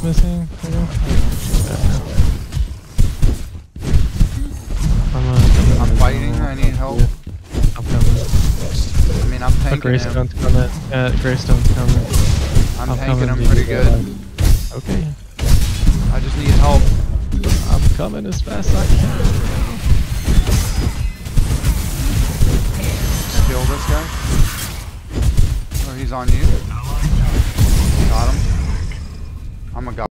that's missing. There you go. I'm, uh, I'm fighting, I need help. I'm coming. I mean, I'm But tanking him. Greystone's coming. Yeah, Greystone's coming. I'm I'll tanking come him pretty good. alive. Okay. I just need help. I'm coming as fast as I can. Kill this guy. Oh, he's on you. I'm a god.